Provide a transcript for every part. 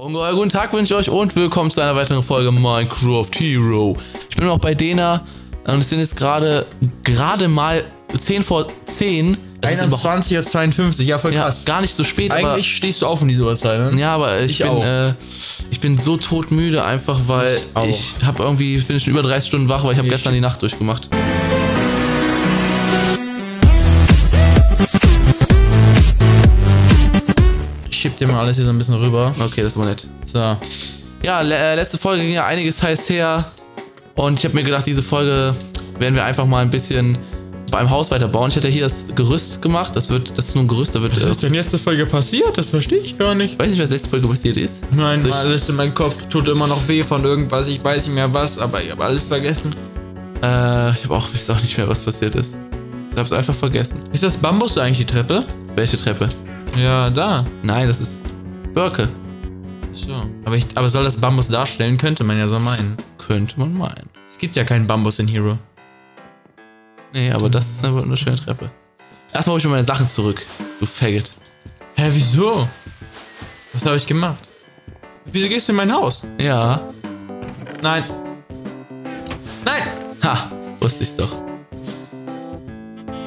Ungeheuer guten Tag wünsche ich euch und willkommen zu einer weiteren Folge Minecraft Hero. Ich bin noch bei Dena und es sind jetzt gerade gerade mal 10 vor 10. Es ist überhaupt- 21.52 ja voll ja, krass. gar nicht so spät, Eigentlich stehst du auf um diese Uhrzeit, ne? aber ja, aber ich, Ich bin auch. äh, ich bin so todmüde einfach, weil Ich ich habe irgendwie ich bin schon über 30 Stunden wach, weil ich habe gestern die Nacht durchgemacht. Alles hier so ein bisschen rüber. Okay, das ist aber nett. So. Ja, le äh, letzte Folge ging ja einiges heiß her und ich habe mir gedacht, diese Folge werden wir einfach mal ein bisschen beim Haus weiterbauen. Ich hätte hier das Gerüst gemacht. Das wird, das ist nur ein Gerüst. Da wird, Was äh, ist denn letzte Folge passiert? Das verstehe ich gar nicht. weiß nicht, was letzte Folge passiert ist. Nein, Also alles in meinem Kopf tut immer noch weh von irgendwas. Ich weiß nicht mehr was, aber ich habe alles vergessen. Äh, ich habe auch, weiß auch nicht mehr, was passiert ist. Ich habe es einfach vergessen. Ist das Bambus eigentlich die Treppe? Welche Treppe? Ja, da. Nein, das ist Birke. So. Aber, ich, aber soll das Bambus darstellen? Könnte man ja so meinen. Könnte man meinen. Es gibt ja keinen Bambus in Hero. Nee, aber das ist eine, eine schöne Treppe. Erstmal hol ich mir meine Sachen zurück. Du Faggot. Hä, wieso? Was habe ich gemacht? Wieso gehst du in mein Haus? Ja. Nein. Nein! Ha, wusste ich doch.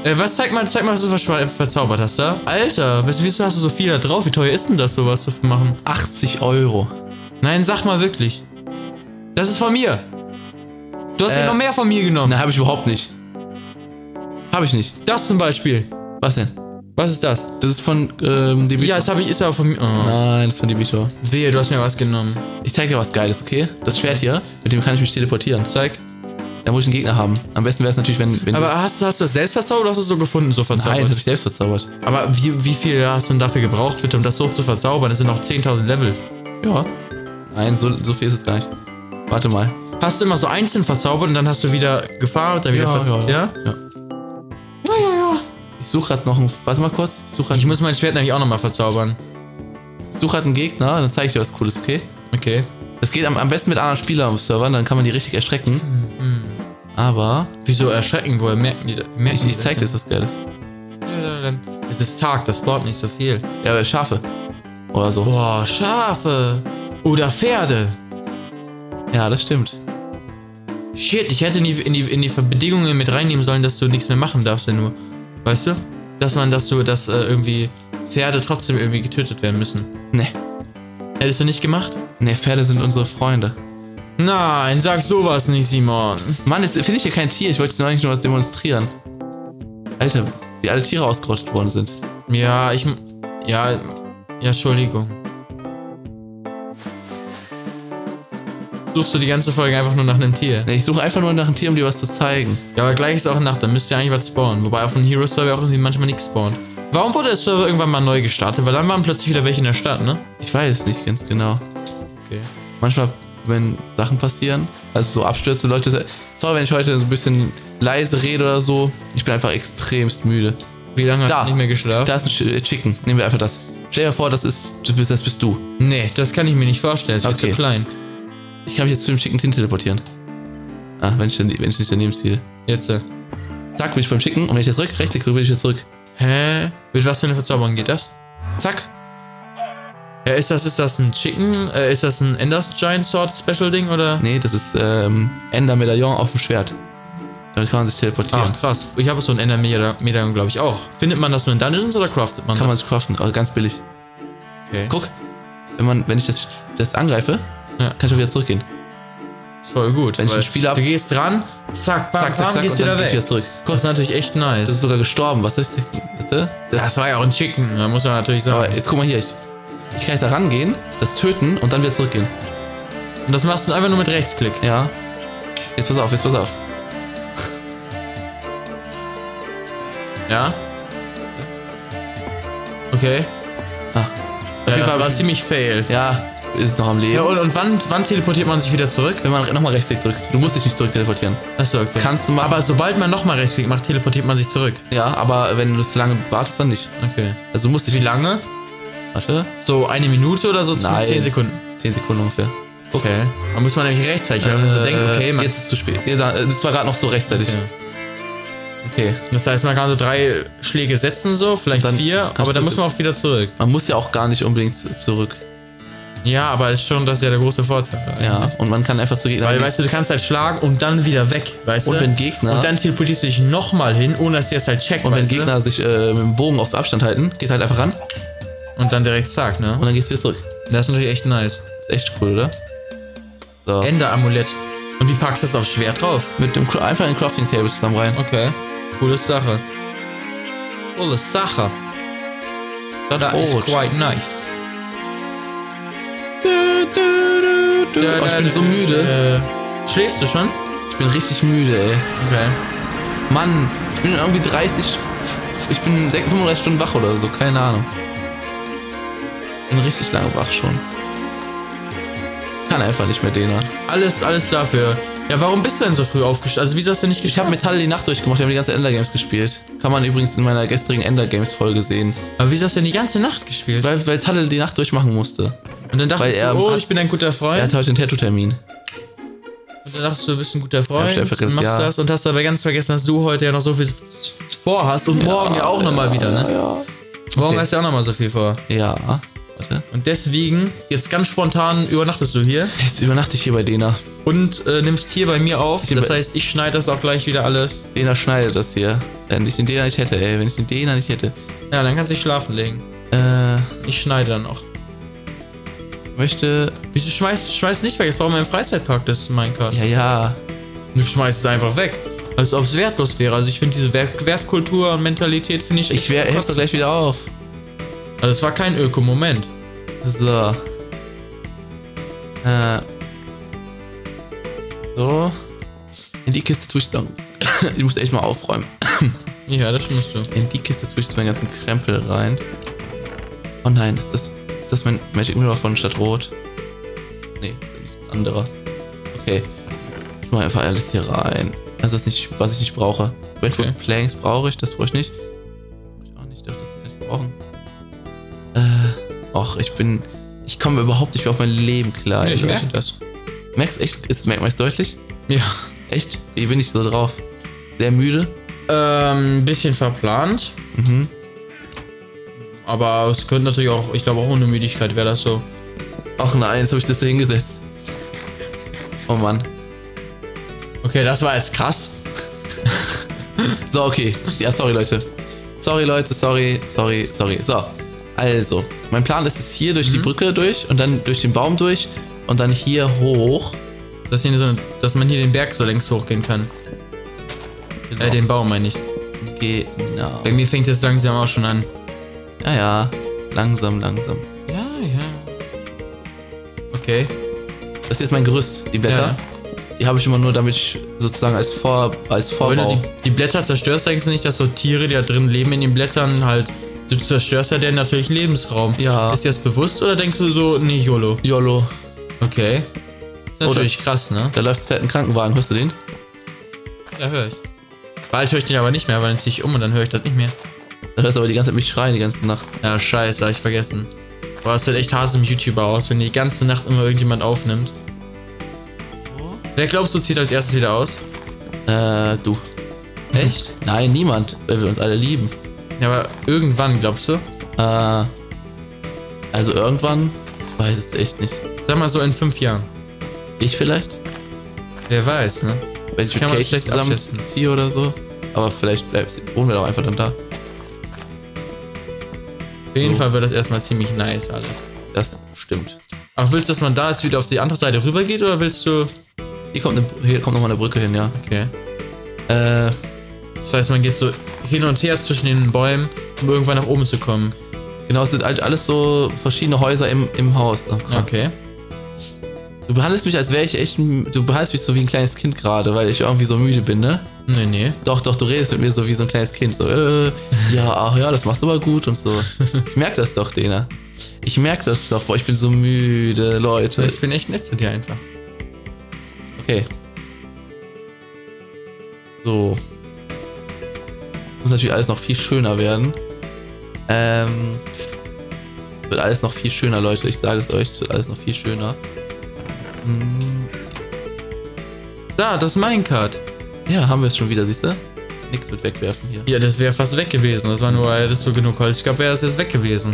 Äh, was zeig mal, zeig mal, was du ver verzaubert hast da? Alter, wieso wieso hast du so viel da drauf? Wie teuer ist denn das, sowas zu machen? 80 Euro. Nein, sag mal wirklich. Das ist von mir. Du hast Äh, ja noch mehr von mir genommen. Nein, habe ich überhaupt nicht. Habe ich nicht. Das zum Beispiel. Was denn? Was ist das? Das ist von ähm, Debitor. Ja, das habe ich, ist aber von mir. Oh. Nein, das ist von Debitor. Wehe, du hast mir was genommen. Ich zeig dir was Geiles, okay? Das Schwert hier, mit dem kann ich mich teleportieren. Zeig. Da muss ich einen Gegner haben. Am besten wäre es natürlich, wenn, wenn Aber hast, du- hast du das selbst verzaubert oder hast du es so gefunden, so Nein, das verzaubert? habe ich selbst verzaubert. aber wie, wie viel hast du denn dafür gebraucht, bitte, um das so zu verzaubern? Das sind noch 10.000 Level. Ja. Nein, so, so viel ist es gar nicht. Warte mal. Hast du immer so einzeln verzaubert und dann hast du wieder Gefahr und dann wieder verzaubert? ja. Ja? ja. Ich suche gerade noch einen... Warte mal kurz. Ich suche Ich gerade muss mein Schwert nämlich auch nochmal verzaubern. such grad einen Gegner, dann zeige ich dir was Cooles, okay? Okay. Das geht am, am besten mit anderen Spielern auf Servern, dann kann man die richtig erschrecken. Aber Wieso erschrecken? Woher merken die, merken ich, zeig dir jetzt was Geiles. dir. Es ist Tag, das spawnt nicht so viel. Ja, aber Schafe. Oder so. Boah, Schafe. Oder Pferde. Ja, das stimmt. Shit, ich hätte in die, in, die, in die Bedingungen mit reinnehmen sollen, dass du nichts mehr machen darfst, wenn du. Weißt du? Dass man, dass du, dass äh, irgendwie Pferde trotzdem irgendwie getötet werden müssen. Ne. Hättest du nicht gemacht? Ne, Pferde sind unsere Freunde. Nein, sag sowas nicht, Simon. Mann, jetzt finde ich hier kein Tier. Ich wollte jetzt nur eigentlich nur was demonstrieren. Alter, wie alle Tiere ausgerottet worden sind. Ja, ich. Ja. Ja, Entschuldigung. Suchst du die ganze Folge einfach nur nach einem Tier? Ne, Ich suche einfach nur nach einem Tier, um dir was zu zeigen. Ja, aber gleich ist auch Nacht, dann müsste ja eigentlich was spawnen. Wobei auf dem Hero Server auch irgendwie manchmal nichts spawnt. Warum wurde der Server irgendwann mal neu gestartet? Weil dann waren plötzlich wieder welche in der Stadt, ne? Ich weiß es nicht ganz genau. Okay. Manchmal, wenn Sachen passieren, also so Abstürze, Leute. Sorry, wenn ich heute so ein bisschen leise rede oder so. Ich bin einfach extremst müde. Wie lange hast Da. du nicht mehr geschlafen? Da ist ein Ch- äh, Chicken. Nehmen wir einfach das. Stell dir vor, das ist, das bist du. Nee, das kann ich mir nicht vorstellen. Das ist Okay. zu klein. Ich kann mich jetzt zu dem Chicken hin teleportieren. Ah, wenn ich, dann, wenn ich nicht daneben ziehe. Jetzt. Äh. Zack, bin ich beim Chicken und wenn ich jetzt zurück, rechts klicke, bin ich jetzt zurück. Hä? Mit was für eine Verzauberung geht das? Zack. Ja, ist das, ist das ein Chicken? Äh, ist das ein Enders Giant Sword Special Ding oder? Nee, das ist ähm, Ender Medaillon auf dem Schwert. Damit kann man sich teleportieren. Ach, krass. Ich habe so ein Ender Medaillon, glaube ich, auch. Findet man das nur in Dungeons oder craftet man kann man das? sich craften, aber ganz billig. Okay. Guck, wenn, man, wenn ich das, das angreife, Ja. kann ich auch wieder zurückgehen. Voll gut. Wenn ich weil ein Spiel hab- Du gehst dran, zack, bam, Zack, zack, bam, zack, gehst und dann wieder weg. wieder zurück. Guck, Das ist natürlich echt nice. das ist sogar gestorben. Was ist das? Das, das war ja auch ein Chicken, da muss man natürlich aber sagen. jetzt guck mal hier. Ich, ich kann jetzt da rangehen, das töten und dann wieder zurückgehen. Und das machst du einfach nur mit Rechtsklick. Ja. Jetzt pass auf, jetzt pass auf. Ja? Okay. Ah. Auf Ja, jeden Fall war ziemlich fail. Ja, ist es noch am Leben. Ja, und, und wann, wann teleportiert man sich wieder zurück? Wenn man nochmal Rechtsklick drückst. Du musst dich nicht zurück teleportieren. Achso, okay. Kannst du machen. Aber sobald man nochmal Rechtsklick macht, teleportiert man sich zurück. Ja, aber wenn du zu lange wartest, dann nicht. Okay. Also du musst dich Wie lange? Warte, So eine Minute oder so? Nein. 10 Sekunden. 10 Sekunden ungefähr. Okay. Da muss man nämlich rechtzeitig, weil man so Äh, denkt, okay, man. Jetzt ist es zu spät. Ja, da- Das war gerade noch so rechtzeitig. Okay. Okay. Das heißt, man kann so drei Schläge setzen, so, vielleicht Dann vier, aber dann muss man auch wieder zurück. Man muss ja auch gar nicht unbedingt zurück. Ja, aber ist schon, das ist ja der große Vorteil. Ja, und man kann einfach zu Gegnern. Weil, weißt du, du kannst halt schlagen und dann wieder weg, weißt Und du? wenn Gegner- Und dann teleportierst du dich nochmal hin, ohne dass der es halt checkt, und wenn Gegner sich äh, mit dem Bogen auf Abstand halten, gehst halt einfach ran? Und dann direkt zack, ne? und dann gehst du wieder zurück. Das ist natürlich echt nice. Ist echt cool, oder? So. Ender-Amulett. Und wie packst du das aufs Schwert drauf? Mit dem einfach in Crafting Table zusammen rein. Okay. Coole Sache. Coole Sache. Das That is Brot. quite nice. Oh, ich bin so müde. Schläfst du schon? Ich bin richtig müde, ey. Okay. Mann, ich bin irgendwie 30. Ich bin 35 Stunden wach oder so, keine Ahnung. Bin richtig lange wach schon. Kann einfach nicht mehr, Dena. Alles, alles dafür. Ja, warum bist du denn so früh aufgestanden? Also, wieso hast du nicht Ich habe geschafft? Metall die Nacht durchgemacht, ich habe die ganze Ender Games gespielt. Kann man übrigens in meiner gestrigen Ender Games Folge sehen. Aber wieso hast du denn die ganze Nacht gespielt? Weil, weil Taddle die Nacht durchmachen musste. Und dann dachtest weil er du, oh, hat- ich bin ein guter Er Freund. hatte heute einen Tattoo-Termin. Und dann dachtest du, du bist ein guter Freund, Ja, ich gedacht, machst ja. das und hast aber ganz vergessen, dass du heute ja noch so viel vorhast und morgen ja auch nochmal wieder, ne? Ja. Morgen Okay. hast du ja auch nochmal so viel vor. Ja. Warte. Und deswegen, jetzt ganz spontan übernachtest du hier Jetzt übernachte ich hier bei Dena. und äh, nimmst hier bei mir auf. Ich- Das heißt, ich schneide das auch gleich wieder alles. Dena schneidet das hier. Wenn ich den Dena nicht hätte, ey. Wenn ich den Dena nicht hätte. Ja, dann kannst du dich schlafen legen. Äh, Ich schneide dann noch. möchte. Wieso schmeißt schmeißt nicht weg? Jetzt brauchen wir im Freizeitpark das Minecart. Ja, ja. Du schmeißt es einfach weg. Als ob es wertlos wäre. Also ich finde diese Werf Werfkultur und Mentalität finde ich Ich wär, Kotzen. gleich wieder auf. Also es war kein Öko-Moment. So. Äh. So. In die Kiste tue ich dann. ich muss echt mal aufräumen. Ja, das musst du. In die Kiste tue ich jetzt meinen ganzen Krempel rein. Oh nein, ist das, ist das mein Magic Mirror von Stadtrot? Nee, ein anderer. Okay. Ich mache einfach alles hier rein. Also das ist nicht, was ich nicht brauche. Redwood Okay. Planks brauche ich, das brauche ich nicht. Brauche ich auch nicht, doch, das kann ich brauchen. Och, ich bin. Ich komme überhaupt nicht mehr auf mein Leben klar. Ja, ich merke das. Merkst echt, ist, merkt man es deutlich? Ja. Echt? Wie bin ich so drauf? Sehr müde? Ähm, ein bisschen verplant. Mhm. Aber es könnte natürlich auch, ich glaube auch ohne Müdigkeit wäre das so. Ach nein, jetzt habe ich das da hingesetzt. Oh Mann. Okay, das war jetzt krass. So, okay. Ja, sorry, Leute. Sorry, Leute, sorry, sorry, sorry. So, also, mein Plan ist es hier durch die Brücke durch und dann durch den Baum durch und dann hier hoch. Dass, hier so, eine- dass man hier den Berg so längs hochgehen kann. Äh, den Baum meine ich. Genau. Bei mir fängt es jetzt langsam auch schon an. Ja, ja. Langsam, langsam. Ja, ja. Okay. Das hier ist mein Gerüst, die Blätter. Ja. Die habe ich immer nur, damit ich sozusagen als, Vor, als Aber wenn du Vorbau. die, die Blätter zerstörst, denkst du nicht, dass so Tiere, die da drin leben in den Blättern, halt. Du zerstörst ja denen natürlich Lebensraum. Ja. Ist dir das bewusst oder denkst du so, nee, YOLO? YOLO. Okay. Ist natürlich krass, ne? Da läuft fett ein Krankenwagen, hörst du den? Ja, höre ich. Bald höre ich den aber nicht mehr, weil dann ziehe ich um und dann höre ich das nicht mehr. Da hörst aber die ganze Zeit mich schreien, die ganze Nacht. Ja, scheiße, hab ich vergessen. Boah, es wird echt hart im YouTuber aus, wenn die ganze Nacht immer irgendjemand aufnimmt. Wer glaubst du zieht als erstes wieder aus? Äh, du. Echt? Nein, niemand, weil wir uns alle lieben. Ja, aber irgendwann, glaubst du? Äh, also irgendwann, ich weiß es echt nicht. Sag mal so in fünf Jahren. Ich vielleicht? Wer weiß, ne? Wenn ich kann mit man Kate schlecht zusammen abschätzen. ziehe oder so. Aber vielleicht bleibst, wohnen wir doch einfach dann da. Auf jeden So. Fall wird das erstmal ziemlich nice alles. Das stimmt. Ach, willst du, dass man da jetzt wieder auf die andere Seite rübergeht oder willst du. Hier kommt, eine, hier kommt nochmal eine Brücke hin, ja. Okay. Äh, Das heißt, man geht so hin und her zwischen den Bäumen, um irgendwann nach oben zu kommen. genau, es sind halt alles so verschiedene Häuser im, im Haus. Krank. Okay. Du behandelst mich, als wäre ich echt ein, Du behandelst mich so wie ein kleines Kind gerade, weil ich irgendwie so müde bin, ne? Nee, nee. Doch, doch, du redest mit mir so wie so ein kleines Kind. So, äh, ja, ach ja, das machst du aber gut und so. Ich merk das doch, Dena. Ich merk das doch. Boah, ich bin so müde, Leute. Ich bin echt nett zu dir einfach. Okay. So. Muss natürlich alles noch viel schöner werden. Ähm. Wird alles noch viel schöner, Leute. Ich sage es euch, es wird alles noch viel schöner. Hm, Da, das Minecart. Ja, haben wir es schon wieder, siehst du? Nichts mit wegwerfen hier. Ja, das wäre fast weg gewesen. Das war nur, hättest du genug Holz. Ich glaube, wäre das jetzt weg gewesen.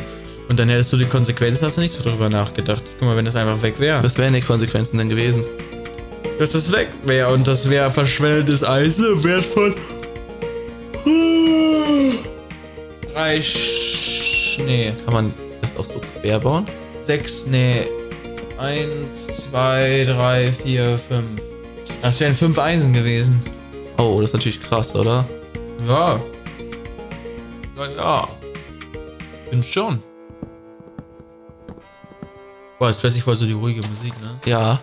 Und dann hättest du die Konsequenzen, hast du nicht so drüber nachgedacht. Guck mal, wenn das einfach weg wäre. Was wären die Konsequenzen denn gewesen? Dass das weg wäre und das wäre verschwellendes Eisen im Wert von. Drei Nee. Kann man das auch so quer bauen? Sechs, nee. Eins, zwei, drei, vier, fünf. Das wären fünf Eisen gewesen. Oh, das ist natürlich krass, oder? Ja. Na ja. Bin schon. Boah, jetzt plötzlich voll so die ruhige Musik, ne? Ja.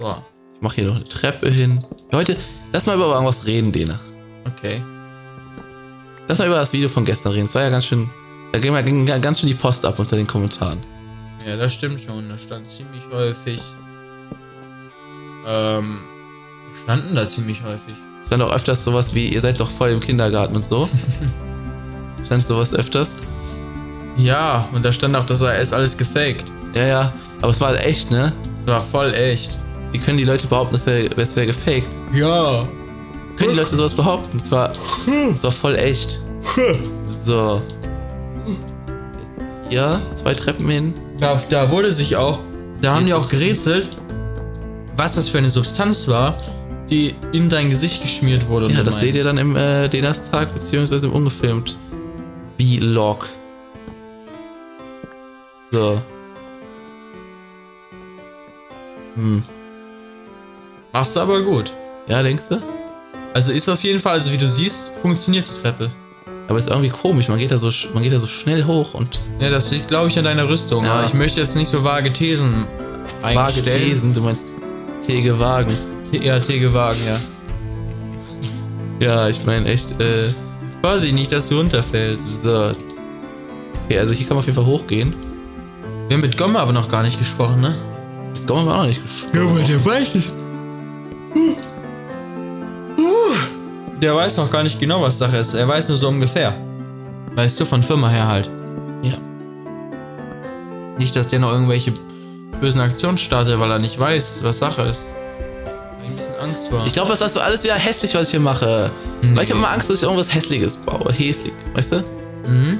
Boah. Ich mache hier noch eine Treppe hin. Leute, lass mal über irgendwas reden, Dena. Okay. Lass mal über das Video von gestern reden. Es war ja ganz schön. Da ging, ging ganz schön die Post ab unter den Kommentaren. Ja, das stimmt schon. Da stand ziemlich häufig. Ähm. Standen da ziemlich häufig. Stand auch öfters sowas wie, ihr seid doch voll im Kindergarten und so. stand sowas öfters. Ja, und da stand auch, das ist alles gefaked. Ja, ja. Aber es war halt echt, ne? Es war voll echt. Wie können die Leute behaupten, es wäre wär gefaked? Ja. Können die Leute sowas behaupten? Es war, es war voll echt. So. Jetzt hier, zwei Treppen hin. Da, da wurde sich auch, da haben die auch gerätselt, was das für eine Substanz war, die in dein Gesicht geschmiert wurde. Ja, das seht ihr dann im äh, Denastag, beziehungsweise im ungefilmt Vlog. So. Hm. Machst du aber gut. Ja, denkst du? Also ist auf jeden Fall, also wie du siehst, funktioniert die Treppe. Aber ist irgendwie komisch, man geht da so, man geht da so schnell hoch und. Ja, das liegt, glaube ich, an deiner Rüstung. Ja. Aber ich möchte jetzt nicht so vage Thesen einstellen. Vage Thesen, du meinst Tege Wagen. Ja, Tege Wagen, ja. ja, ich meine echt, äh. Quasi nicht, dass du runterfällst. So. Okay, also hier kann man auf jeden Fall hochgehen. Wir haben mit Gomme aber noch gar nicht gesprochen, ne? Mit Gomme haben wir auch noch nicht gesprochen. Ja, aber der weiß nicht. Der weiß noch gar nicht genau, was Sache ist. Er weiß nur so ungefähr. Weißt du, von Firma her halt. Ja. Nicht, dass der noch irgendwelche bösen Aktionen startet, weil er nicht weiß, was Sache ist. Ein bisschen Angst vor. Ich glaube, das ist so alles wieder hässlich, was ich hier mache. Nee. Weil ich habe immer Angst, dass ich irgendwas Hässliches baue. Häslich, weißt du? Mhm.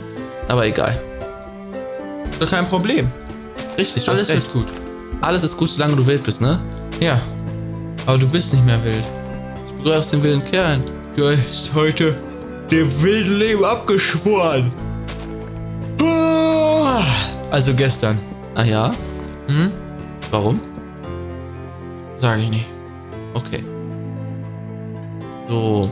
Aber egal. Ist doch kein Problem. Richtig, du Alles wird gut. Alles ist gut, solange du wild bist, ne? Ja. Aber du bist nicht mehr wild. Ich begrüße den wilden Kerl. Du hast heute dem wilden Leben abgeschworen. Also gestern. Ah ja? Hm? Warum? Sag ich nicht. Okay. So.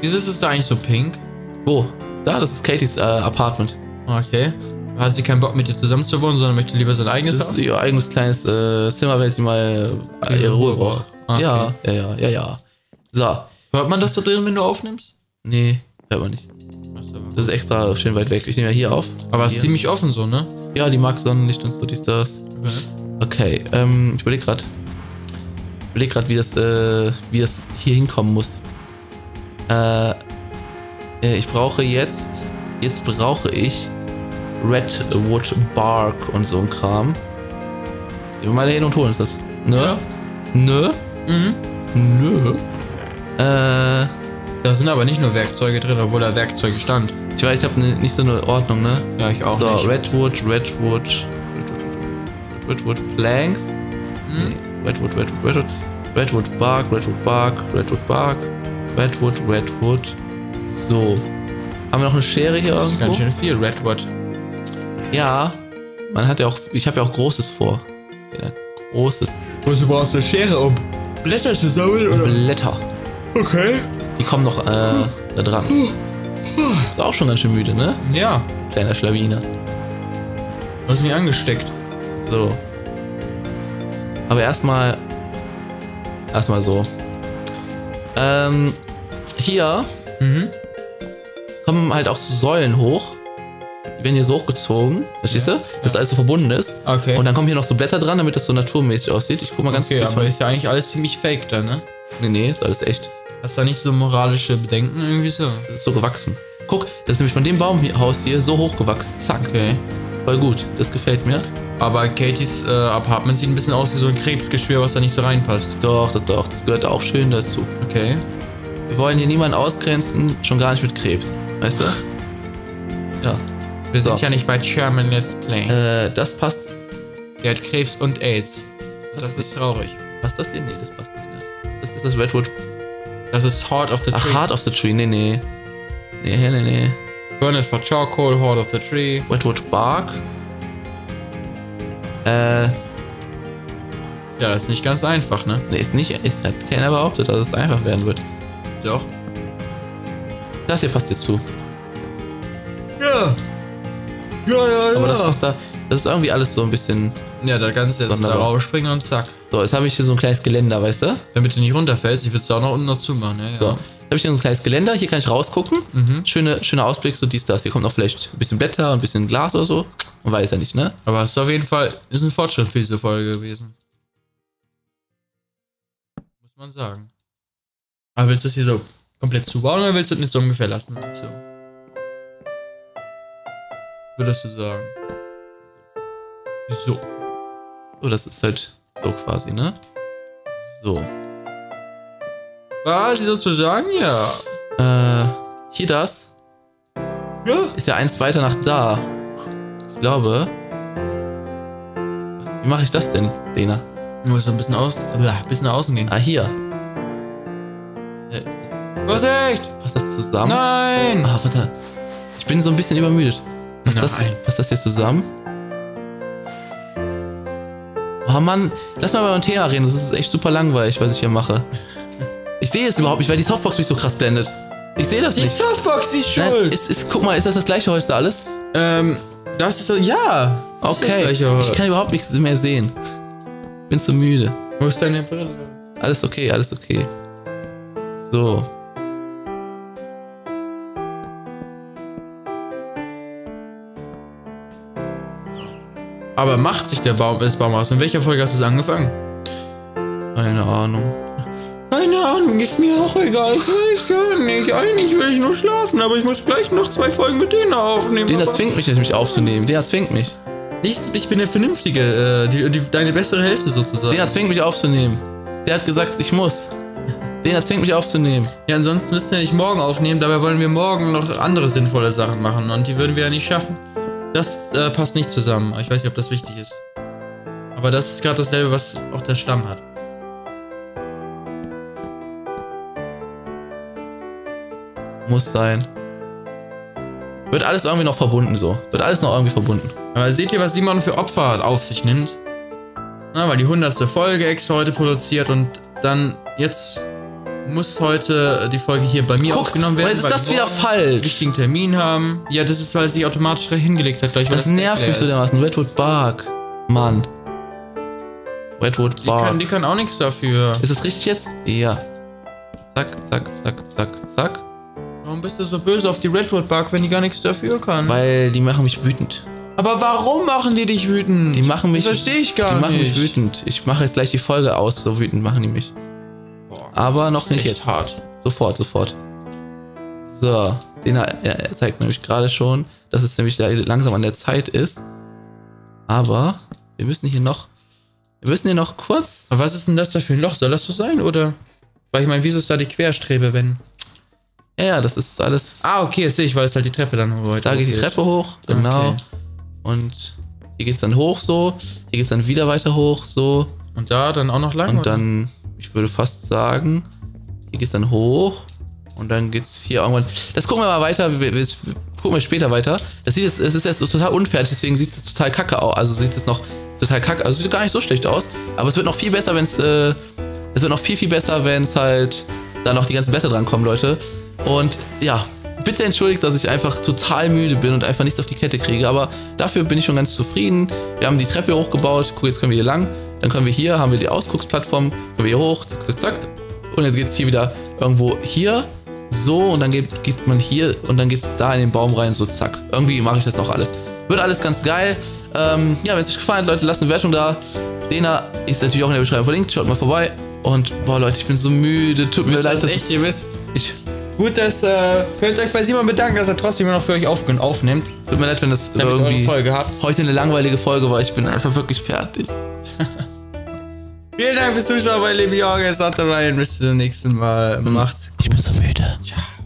Wieso ist es da eigentlich so pink? Wo? Da, das ist Katys äh, Apartment. Okay. Hat sie keinen Bock mit dir zusammen zu wohnen, sondern möchte lieber sein eigenes Das ist ihr eigenes kleines äh, Zimmer, weil sie mal äh, ihre Ruhe braucht. Okay. Ja, ja, ja, ja, ja. So. Hört man das da drin, wenn du aufnimmst? Nee, hört man nicht. Das ist extra schön weit weg. Ich nehme ja hier auf. Aber es ist ziemlich offen so, ne? Ja, die mag Sonnenlicht und so, dies, das. Okay, ähm, ich überlege gerade. Ich überlege gerade, wie das, äh, wie das hier hinkommen muss. Äh, äh, ich brauche jetzt, jetzt brauche ich Redwood Bark und so ein Kram. Gehen wir mal hin und holen uns das. Ne? Ja. Ne? Mhm. Nö. Äh. Da sind aber nicht nur Werkzeuge drin, obwohl da Werkzeuge stand. Ich weiß, ich habe ne, nicht so eine Ordnung, ne? Ja, ich auch so, nicht. So, Redwood, Redwood, Redwood Planks. Hm? Nee, Redwood, Redwood, Redwood. Redwood Bark, Redwood Bark, Redwood Bark, Redwood, Redwood. So. Haben wir noch eine Schere hier das irgendwo? Das ist ganz schön viel, Redwood. Ja. Man hat ja auch, ich habe ja auch Großes vor. Ja, Großes. Du brauchst eine Schere, um Blätter zu sammeln, oder? Blätter. Okay. Die kommen noch äh, da dran. Ist auch schon ganz schön müde, ne? Ja. Kleiner Schlawiner. Du hast mich angesteckt. So. Aber erstmal. Erstmal so. Ähm, hier mhm. kommen halt auch Säulen hoch. Die werden hier so hochgezogen. Verstehst ja. du? Dass ja. alles so verbunden ist. Okay. Und dann kommen hier noch so Blätter dran, damit das so naturmäßig aussieht. Ich guck mal ganz okay, kurz. aber ist ja eigentlich alles ziemlich fake da, ne? Nee, nee, ist alles echt. Hast du da nicht so moralische Bedenken irgendwie so? Das ist so gewachsen. Guck, das ist nämlich von dem Baumhaus hier so hoch gewachsen. Zack. Okay. Voll gut. Das gefällt mir. Aber Katys äh, Apartment sieht ein bisschen aus wie so ein Krebsgeschwür, was da nicht so reinpasst. Doch, doch, doch. Das gehört auch schön dazu. Okay. Wir wollen hier niemanden ausgrenzen, schon gar nicht mit Krebs. Weißt du? Ja. Wir sind So. ja nicht bei German Let's Play. Äh, das passt. Der hat Krebs und AIDS. Das Das, ist- ist traurig. Passt das hier? Nee, das passt nicht. Ne? Das ist das Redwood. Das ist Heart of the Ach, Tree. Heart of the Tree. Nee, nee. Nee, nee, nee. Burn it for charcoal, Heart of the Tree. Redwood Bark. Äh, Ja, das ist nicht ganz einfach, ne? nee, ist nicht. Ist, hat keiner behauptet, dass es einfach werden wird. Doch. Das hier passt dir zu. Ja. Ja, ja, Aber das passt da. Das ist irgendwie alles so ein bisschen. Ja, das Ganze jetzt da Sonderbar. rausspringen und zack. So, jetzt habe ich hier so ein kleines Geländer, weißt du? Damit du nicht runterfällst, ich würde es auch noch unten noch zumachen, ja, ja. So. Jetzt habe ich hier so ein kleines Geländer, hier kann ich rausgucken. Mhm. Schöne, schöner Ausblick, so dies, das. Hier kommt noch vielleicht ein bisschen Blätter, ein bisschen Glas oder so. Man weiß ja nicht, ne? Aber es ist auf jeden Fall ist ein Fortschritt für diese Folge gewesen. Muss man sagen. Aber willst du es hier so komplett zubauen oder willst du es nicht so ungefähr lassen? So. Würdest du sagen? So. So, das ist halt so quasi, ne? So. Quasi sozusagen, ja. Äh, hier das Ja. ist ja eins weiter nach da. Ich glaube. Wie mache ich das denn, Dena? Du musst so ein bisschen außen, äh, ein bisschen nach außen gehen. Ah, hier. Äh, ist das- Vorsicht! Passt das zusammen? Nein! Ah, warte. Ich bin so ein bisschen übermüdet. Passt das, Nein. passt das hier zusammen? Oh Mann, lass mal über Thema reden. Das ist echt super langweilig, was ich hier mache. Ich sehe es überhaupt nicht, weil die Softbox mich so krass blendet. Ich sehe das Die nicht. Softbox ist Nein, schuld! ist, ist, guck mal, ist das das gleiche heute alles? ähm, das ist so, ja! Das ist Okay, gleiche. ich kann überhaupt nichts mehr sehen. Bin zu müde. Wo ist deine Brille? Alles okay, alles okay. So. Aber macht sich der Baum, das Baum aus? In welcher Folge hast du es angefangen? Keine Ahnung. Keine Ahnung, ist mir auch egal. Ich weiß gar nicht. Eigentlich will ich nur schlafen, aber ich muss gleich noch zwei Folgen mit denen aufnehmen. Den aber zwingt mich nämlich aufzunehmen. Der zwingt mich. ich, ich bin der Vernünftige, äh, die, die, deine bessere Hälfte sozusagen. Der zwingt mich aufzunehmen. Der hat gesagt, ich muss. Den zwingt mich aufzunehmen. ja, ansonsten müssten wir nicht morgen aufnehmen, dabei wollen wir morgen noch andere sinnvolle Sachen machen und die würden wir ja nicht schaffen. Das äh, passt nicht zusammen. Ich weiß nicht, ob das wichtig ist. Aber das ist gerade dasselbe, was auch der Stamm hat. Muss sein. Wird alles irgendwie noch verbunden so. Wird alles noch irgendwie verbunden. Aber seht ihr, was Simon für Opfer auf sich nimmt? Na, weil die hundertste Folge extra heute produziert und dann jetzt muss heute die Folge hier bei mir Guck, aufgenommen werden. jetzt ist das wieder morgen einen falsch. richtigen Termin haben. Ja, das ist, weil es sich automatisch hingelegt hat, gleich weil Das nervt mich so der dermaßen. Redwood Bark. Mann. Redwood die Bark. kann, die kann auch nichts dafür. Ist das richtig jetzt? Ja. Zack, zack, zack, zack, zack. Warum bist du so böse auf die Redwood Bark, wenn die gar nichts dafür kann? Weil die machen mich wütend. Aber warum machen die dich wütend? Die machen mich. Das verstehe ich gar Die machen nicht. mich wütend. Ich mache jetzt gleich die Folge aus, so wütend machen die mich. Aber noch nicht jetzt. hart. Sofort, sofort. So, den er, zeigt nämlich gerade schon, dass es nämlich langsam an der Zeit ist. Aber wir müssen hier noch. Wir müssen hier noch kurz. Aber was ist denn das da für ein Loch? Soll das so sein, oder? Weil ich meine, wieso ist da die Querstrebe, wenn... Ja, ja, das ist alles. Ah, okay, jetzt sehe ich, weil es halt die Treppe dann heute da geht die. Treppe hoch, genau. Okay. Und hier geht's dann hoch so. Hier geht's dann wieder weiter hoch so. Und da dann auch noch lang? Und oder? dann, ich würde fast sagen, hier geht's dann hoch. Und dann geht's hier irgendwann. Das gucken wir mal weiter. Wir, wir, gucken wir später weiter. Das sieht jetzt, es ist jetzt total unfertig, deswegen sieht es total kacke aus. Also sieht es noch total kacke, also sieht gar nicht so schlecht aus. Aber es wird noch viel besser, wenn es, äh, es wird noch viel, viel besser, wenn es halt da noch die ganzen Blätter dran kommen, Leute. Und ja, bitte entschuldigt, dass ich einfach total müde bin und einfach nichts auf die Kette kriege. Aber dafür bin ich schon ganz zufrieden. Wir haben die Treppe hochgebaut. Guck, jetzt können wir hier lang. Dann können wir hier, haben wir die Ausgucksplattform. Können wir hier hoch, zack, zack, zack. Und jetzt geht es hier wieder irgendwo hier. So, und dann geht, geht man hier und dann geht es da in den Baum rein, so zack. Irgendwie mache ich das noch alles. Wird alles ganz geil. Ähm, ja, wenn es euch gefallen hat, Leute, lasst eine Wertung da. Dena ist natürlich auch in der Beschreibung verlinkt. Schaut mal vorbei. Und boah, Leute, ich bin so müde. Tut mir leid, dass echt, ihr wisst. ich, Gut, dass äh, könnt euch bei Simon bedanken, dass er trotzdem immer noch für euch auf, aufnimmt, tut mir leid, wenn das damit irgendwie Folge habt. heute eine langweilige Folge war. Ich bin einfach wirklich fertig. Vielen Dank fürs Zuschauen bei Leben Jorge. Sagt rein, bis zum nächsten Mal. Macht's Ich bin so müde. Ciao.